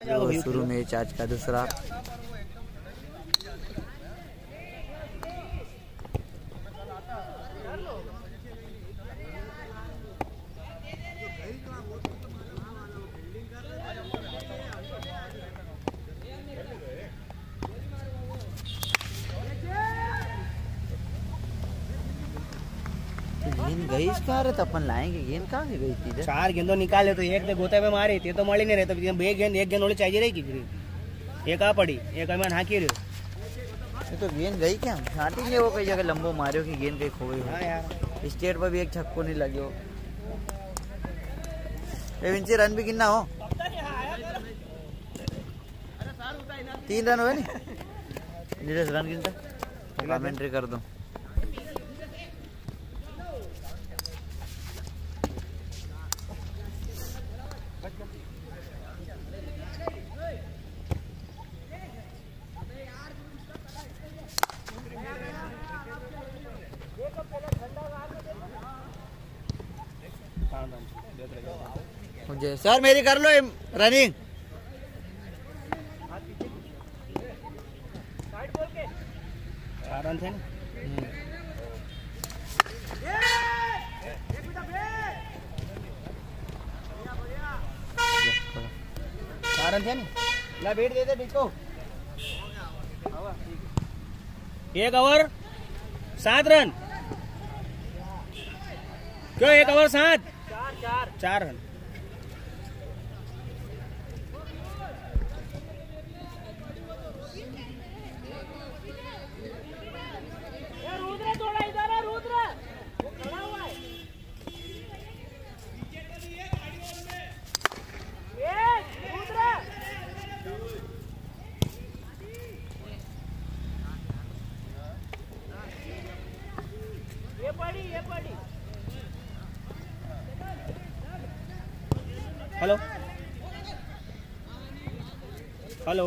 शुरू में चार्ज का दूसरा। गई कहाँ रे तो अपन लाएँगे गेंद। कहाँ से गई थी चार गेंदों निकाले तो एक ने गोते में मारी ते तो मળી नहीं रहे तो બે गेंद एक गेंद चाहिए रही की। एक आ पड़ी एक अमन हाकी रहे। तो गेंद गई क्या? छाटी वो कई जगह लंबो मारियो कि गेंद कहीं खो गई हाँ यार। स्टेट पर भी एक छक्को नहीं लगे विंची रन भी कितना हो? तीन रन हुए नहीं? नीरज रन गिनता कमेंट्री कर दो। सर मेरी कर लो रनिंग चार रन थे ना? चार रन थे ना ला बैठ दे दे एक ओवर सात रन क्यों एक ओवर सात? चार चार. चार रन हेलो हेलो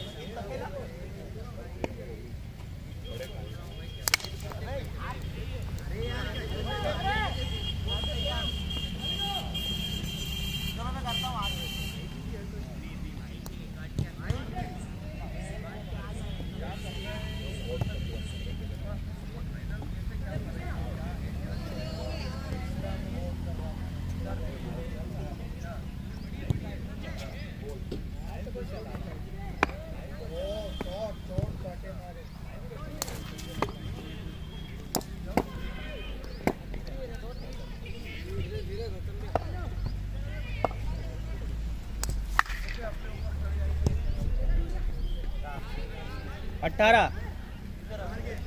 अठारह।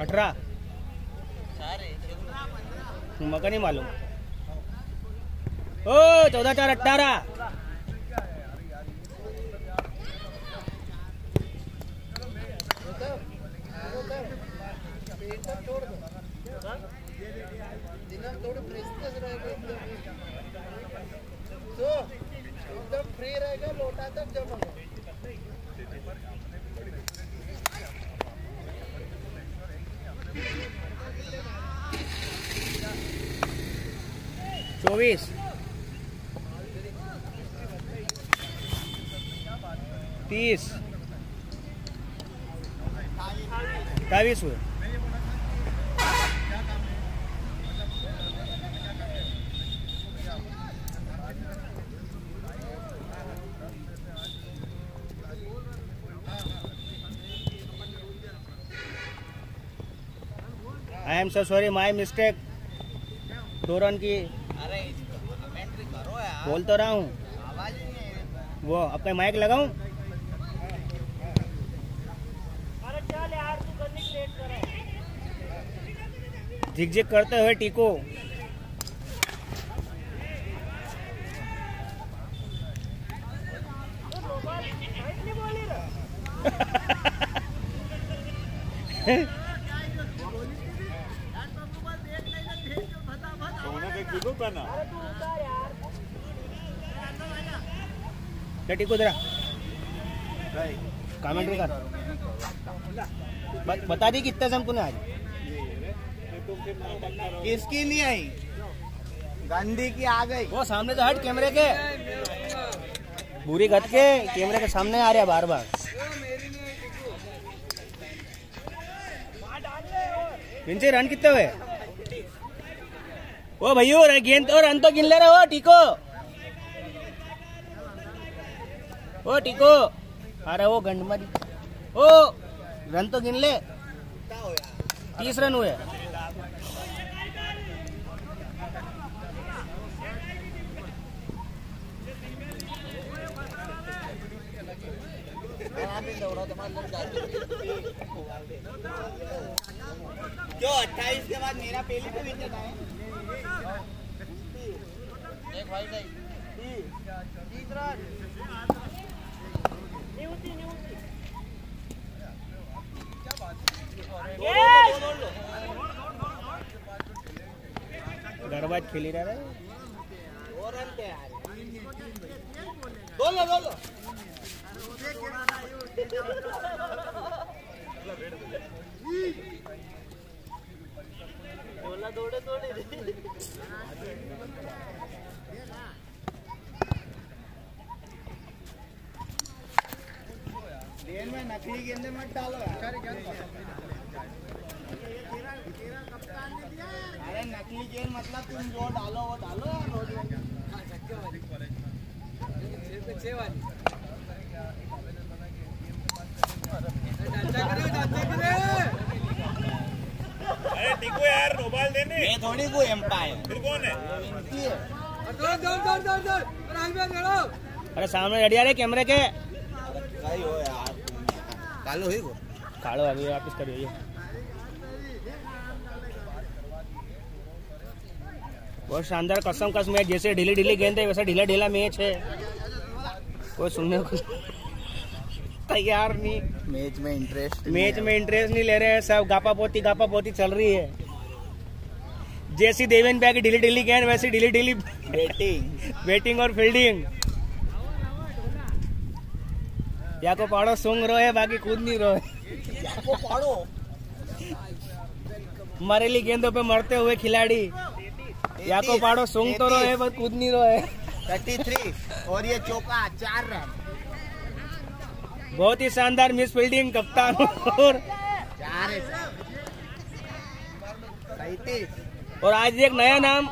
अठारह। मका नहीं मालूम। ओ, चौदह चार, अठारह। एकदम फ्री रहेगा, लोटा तक जमा चौबीस तीस अट्ठाईस हुए I am so sorry my mistake दो रन की अरे कमेंट्री करो यार बोल तो रहा हूँ। वो आपका माइक लगाऊ? झिकझिक झिक करते हुए टीको सोने के क्यों पहना क्या टिको जरा। कमेंट्री कर। ब- बता दी कितने से तूने आज किसकी नहीं आई? गांधी की आ गई। वो सामने से हट कैमरे के। बुरी घट के कैमरे के सामने आ रहा बार बार विंचे रन कितने हुए? ओ भैया गेंद और रन तो गिन ले रहे हो टीको ओ टीको। अरे वो गंडमरी। ओ रन तो गिन ले। तीस रन हुए। क्यों अट्ठाईस के बाद मेरा पहले पे विकेट आए रहा है दो रन। आ रहे दो लो दो लो दौड़े दौड़े। गेंद में नकली गेंदे मत डालो अरे नकली गेंद मतलब तुम जो डालो वो डालो यार रोज अरे टिको यार मोबाइल देने ये थोड़ी कोई एम्पायर फिर कौन है अरे सामने रेडी आ रहे कैमरे के हो कालो ही को काढ़ो अभी वापस करियो ये बहुत शानदार कसम कस मैच जैसे ढीली ढीली गेंद है वैसे ढीला ढीला मैच है। कोई सुनने को तैयार नहीं। मैच में इंटरेस्ट मैच में इंटरेस्ट नहीं ले रहे हैं सब गापा पोती गापा पोती चल रही है। जैसी देवेन बैग ढीली ढीली गेंद वैसी ढीली ढीली बैटिंग बैटिंग और फील्डिंग या को पाड़ो सूंघ रो है बाकी कूद नहीं रो है मरेली गेंदों पे मरते हुए खिलाड़ी। या को पाड़ो सूंघ तो रो है पर कूद नहीं रो है थर्टी थ्री और ये चौका चार रन बहुत ही शानदार मिस फील्डिंग कप्तान और चार और आज एक नया नाम।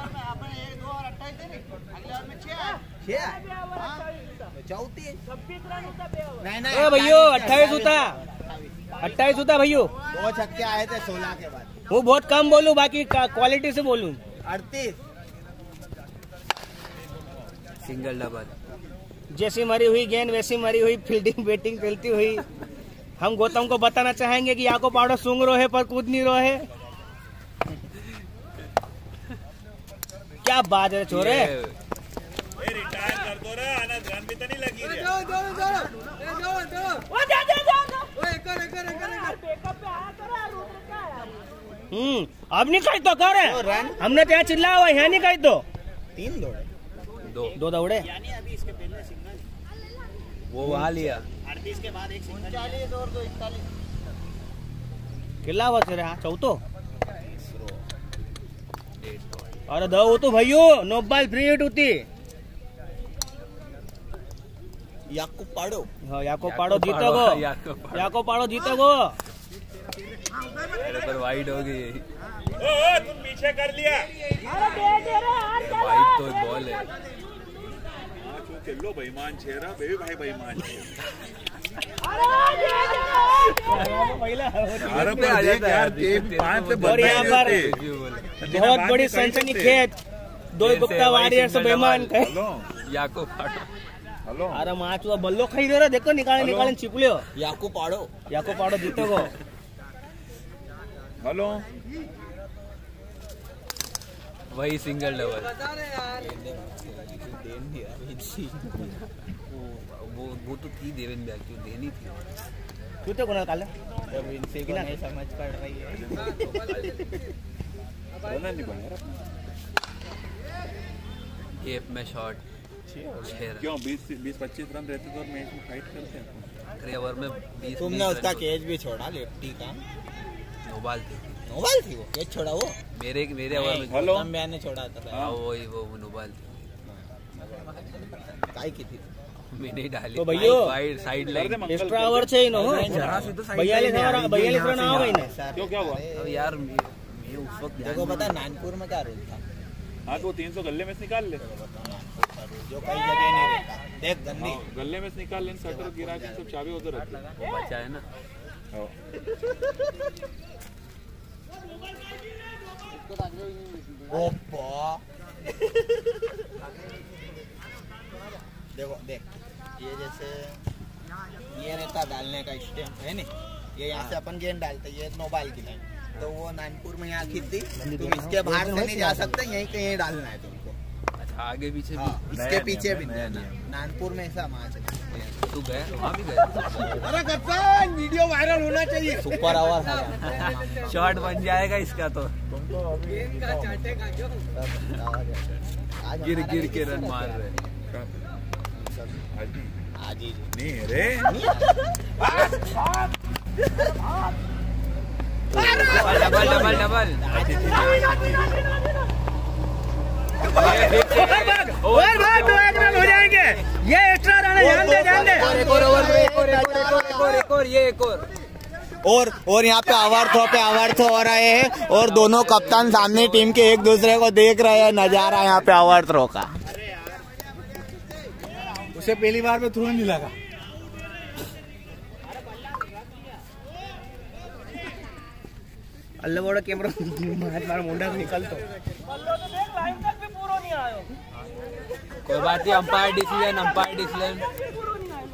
चौतीस भैयो। अट्ठाईस होता। अट्ठाईस होता भैयो। दो छक्के आए थे सोलह के बाद। वो बहुत कम बोलूँ बाकी क्वालिटी से बोलूँ। अड़तीस। सिंगल डबल जैसी मरी हुई गेंद वैसी मरी हुई फील्डिंग बैटिंग चलती हुई। हम गौतम को बताना चाहेंगे कि याको पाड़ो सूंघ रो है पर कूद नहीं रो है। क्या बात है छोरे ए रिटायर कर दो रे आना गन भी तो नहीं लगी रे हम्म अब नहीं कही तो कर तो रन हमने तो यहाँ चिल्ला हुआ यहाँ नहीं कही तो तीन दौड़े दो दो दौड़े वो वहाँ लिया उनचालीस और दो इकतालीस કેટલા વર્ષ રે ચૌથો અરે દવ હતું ભાઈઓ નો બાલ ફ્રી હિટ હતી याको पाड़ो। हाँ याको पाड़ो जीतोगो। याको पाड़ो। जीतोगो। अरे पर वाइड हो गई ओ ओ तुम पीछे कर लिया। अरे दे दे रे हार चला। वाइड तो बॉल है। हाँ तू खेलो बेईमान चेहरा बे भाई बेईमान है अरे दे दे बहुत बड़ी सनसनी खेत दो गुप्ता वारियर्स बेमान याको पाड़ो। हेलो अरे माच वो बल्लो खाई दे रहा देखो निकाले। निकाले चिपलियो याकूब पाड़ो याको पाड़ो जीतो गो हेलो वही सिंगल डबल वो वो तो थी देवेन बैग क्यों देनी थी तू तो कोणा काल इनसे को नहीं समझ पड़ रही है नहीं बना यार गेप में शॉट क्यों तो तुमने उसका कैच भी छोड़ा लेफ्टी का? नोबाल थी। नोबाल थी वो? कैच छोड़ा वो? मेरे मेरे ओवर में हेलो हम मैंने छोड़ा था हाँ वही वो नोबाल थी। काय की थी? मैंने डाली तो भैया साइड लाइन एक्स्ट्रा ओवर छे ही? नो जरा सी तो साइड भैया ले भैया ले रन आओ भाई ने क्यों क्या हुआ? अब यार मैं उस वक्त देखो पता नानपुर में क्या रोल था? हाँ तो 300 गल्ले में से निकाल ले। जो कई जगह नहीं रहता। देख गंदी हाँ, गले में से निकाल ले शटर गिरा के सब चाबी उधर रख वो बचा है ना। हाँ। ओप्पो। देखो देख। ये जैसे ये रहता डालने का स्टेम है नी ये यहाँ से अपन गेंद डालते ये नोबाल की लाइन। तो वो नानपुर में यहाँ खींच दी। तुम इसके बाहर से नहीं जा सकते यहीं कहीं डालना है अच्छा आगे पीछे हाँ, इसके पीछे भी नानपुर में ऐसा माच तू गया? भी गया? अरे कप्तान वीडियो वायरल होना चाहिए। सुपर आवर शॉट बन जाएगा इसका तो। गिर गिर के रन मार रहे डबल डबल डबल। और भाग दो एक रन हो जाएँगे ये एक्स्ट्रा रन है ध्यान दे ध्यान दे एक और ओवर में एक और एक और एक और एक और ये एक और और और यहाँ पे आवर थ्रो पे आवर थ्रो हो रहे हैं और दोनों कप्तान सामने टीम के एक दूसरे को देख रहे हैं नज़ारा यहाँ पे आवर थ्रो का। उसे पहली बार में थ्रू नहीं लगा अल्लाह बड़ा कैमरा मारा मुंडा निकल तो। कोई बात नहीं अंपायर डिसीज़न अंपायर डिसीज़न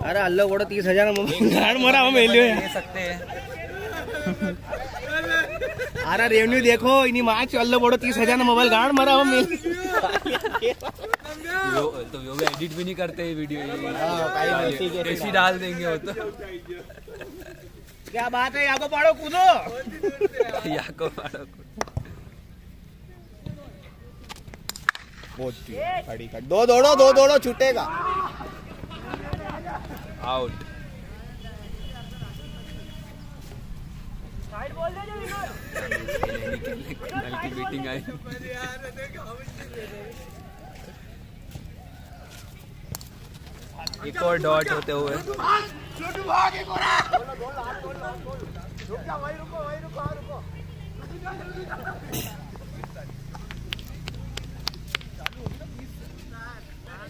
अरे अल्लाह बड़ा तीस हज़ार गाड़ मरा हम ले सकते हैं। अरे रेवेन्यू देखो इन्हीं मैच अल्लाह बड़ा तीस हज़ार मोबाइल गाड़ मरा हम वो तो वो भी एडिट भी नहीं करते ये वीडियो ये कैसी डाल देंगे वो तो। क्या बात है याको पाड़ो कूदो। याको मारो को। दो दौड़ो दो दौड़ो छूटेगा। आउट की मीटिंग आई। एक और डॉट होते हुए।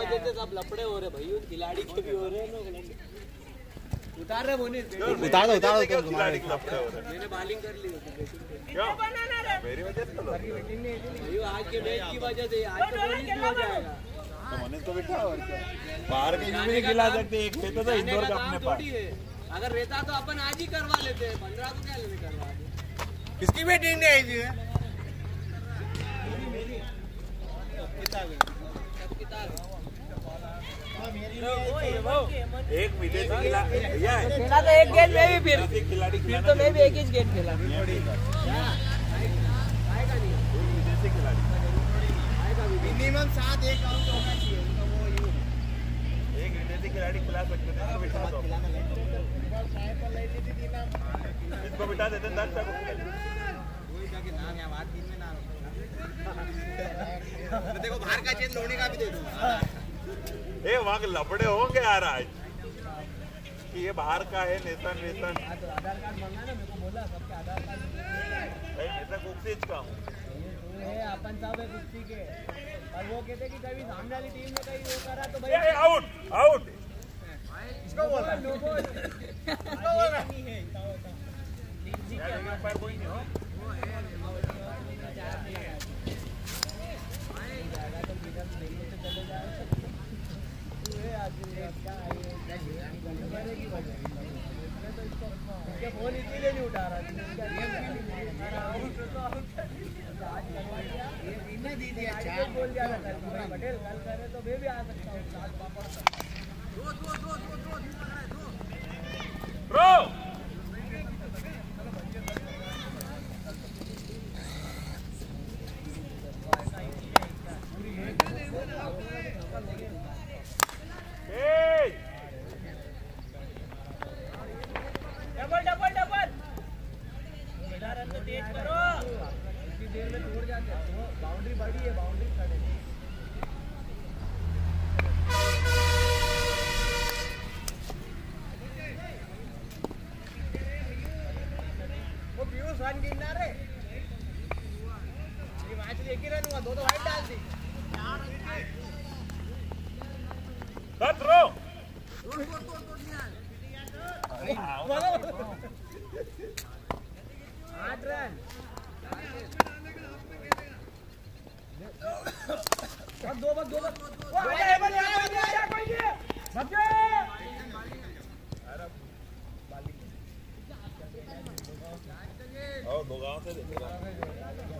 वजह से सब लफड़े हो रहे भाई खिलाड़ी के भी हो रहे हैं उतार रहे बोने। उतार दो उतार दो तुम खिलाड़ी हो रहे मैंने बॉलिंग कर ली क्यों? मेरी वजह से तो लोग- भाई आज के मैच की वजह से आज तो बोनस हो जाएगा। तो मनीष को बिठा और क्या? बाहर भी नहीं खिला सकते एक खेतो तो इंदौर का अपने पास। अगर रहता तो अपन आज ही करवा लेते पंद्रह को क्या लेने करवा? दे किसकी बैटिंग नहीं आई थी एक खिला खेला तो एक गेंद में भी फिर फिर तो मैं भी एक ही गेंद खेला। मिनिमम सात एक आउट होना चाहिए एक विदेशी खिलाड़ी खिला सकते थे इसको बिठा दो। इसको बिठा देते दर्शक देखो बाहर का चेंज धोनी का भी दे दूँगा। ए वहाँ के लपड़े होंगे यार आज। कि ये बाहर का है नेतन वेतन। भाई मैं तो कुक्सीज का हूँ अपन सब है। कुश्ती के और वो कहते कि कभी सामने वाली टीम ने कहीं वो करा तो ए, ए, आउट आउट यार, लेकिन पर कोई नहीं हो। फ़ोन इसीलिए नहीं उठा रहा दीदी बोल जाएगा पटेल कल करे तो वे भी आ सकता Patro! आठ दो दो गाँव से देखो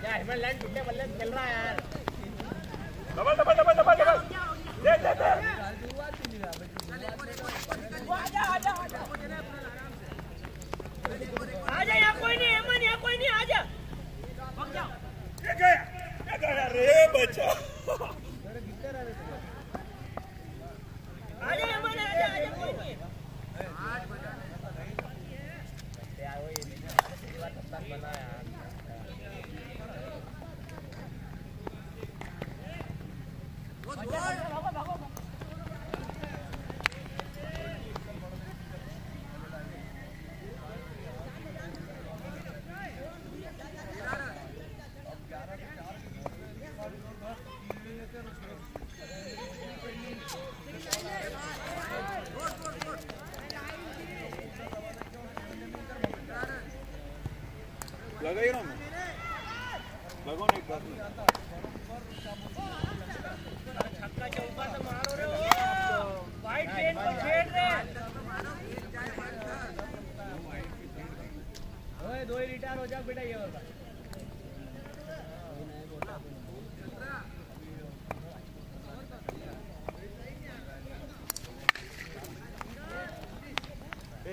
क्या हिमालय टूटने बल्ले चल रहा है यार। Let's go!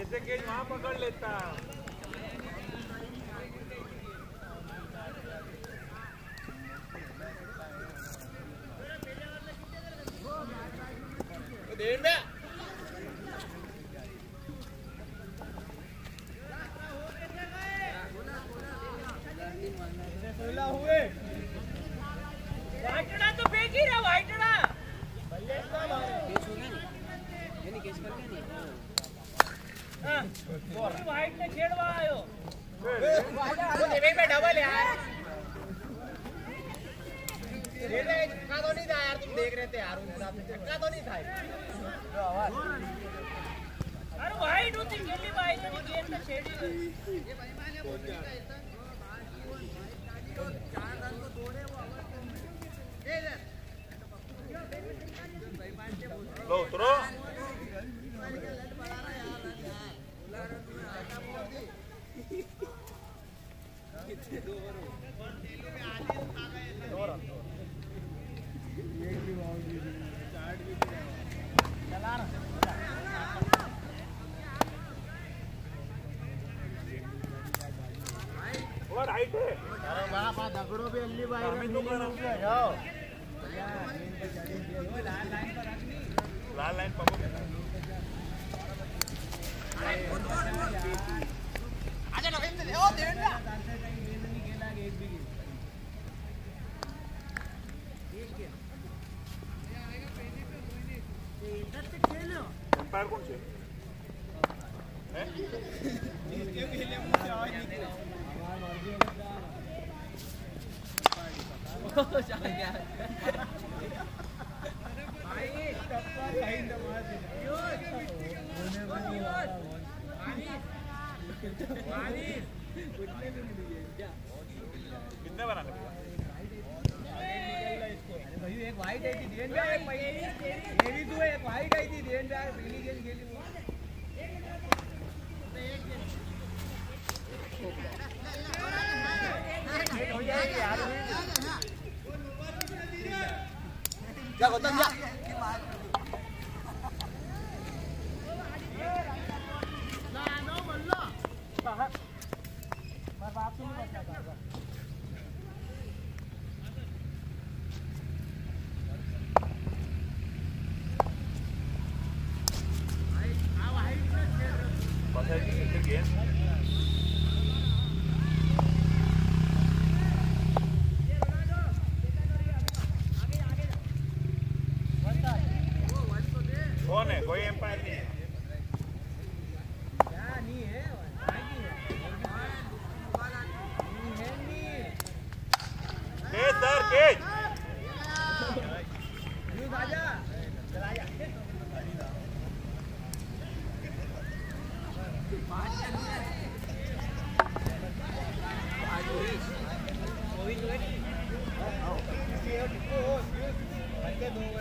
ऐसे के वहाँ पकड़ लेता। है देख एम्पायर कोण છે कितने बनाने एक वाईट आहे ती देन जा एक पहिली. नेवी तू एक वाईट आहे ती देन द्या पहिली गेली गेली जा, गौतम, जा. है कोई एम्पायर नहीं है केज सर केज न्यूज़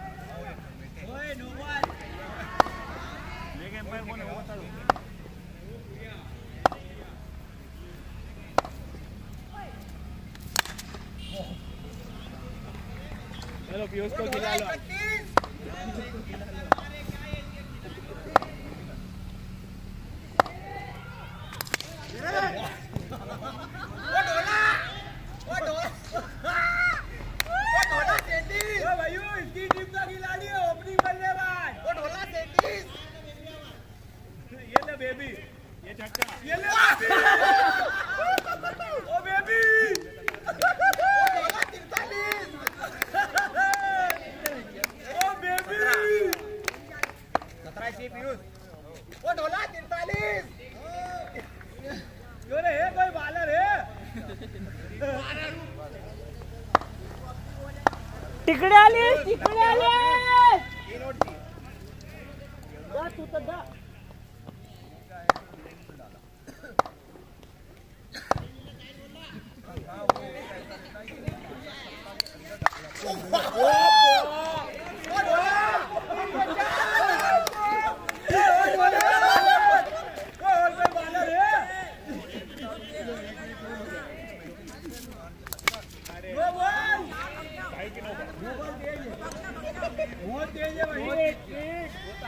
लेकिन एम्पायर कौन है वो बता दो चलो पीयूष को खिला लो ओ भाइयों इसकी टीम का खिलाड़ी है ओपनिंग बल्लेबाज वो ढोला सेंटीस ये ले बेबी ये झटका ये ले ओ बेबी ओ बेबी सतराशे पियुष वो ढोला तिरतालीस। क्यों रे कोई बालर है? तिकडे आले तिकडे आले। तू तर जा बहुत तेज है भाई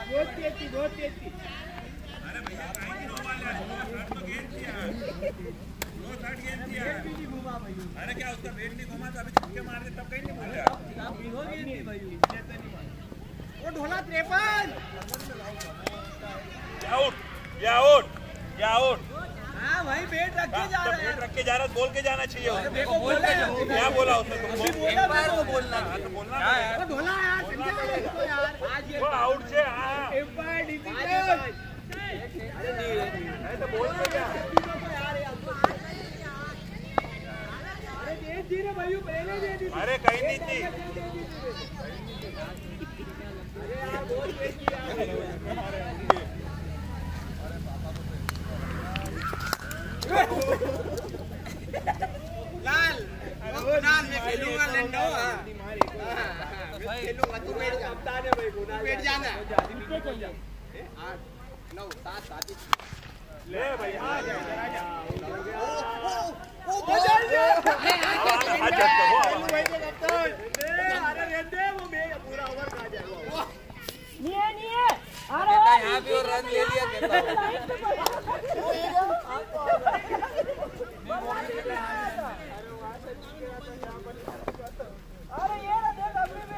बहुत तेज थी बहुत तेज थी अरे क्या उसका वेट नहीं घुमा तो अभी छक्के मार दे तब कहीं नहीं बोले वो ढोला त्रेपन आउट या आउट या आउट हाँ भाई बेट रख के जा रहा है? रख के जा रहा बोल के जाना चाहिए देखो बोला है क्या बोला उसने तुमको बोला बोलना हाँ, तो बोलना ढोला यार समझा यार आज ये आउट से हाँ एम्पायर डिसिप्लिन नहीं तो बोल के क्या अरे कहीं नहीं थी लाल लाल मैं खेलूँगा लंडो खेलूँगा तू बैठ जा कप्तान है भाई गुना बैठ जाना आठ नौ सात सात ले भाई आ जा आ जा यहाँ पे और रन ले लिया अरे ये ना देख अभी भी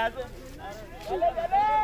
obrigado. Valeu, valeu!